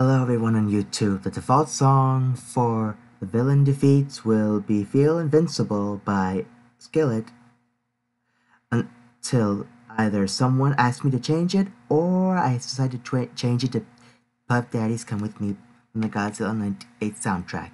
Hello everyone on YouTube. The default song for The Villain Defeats will be Feel Invincible by Skillet until either someone asks me to change it or I decide to change it to Puff Daddy's Come With Me from the Godzilla 98 soundtrack.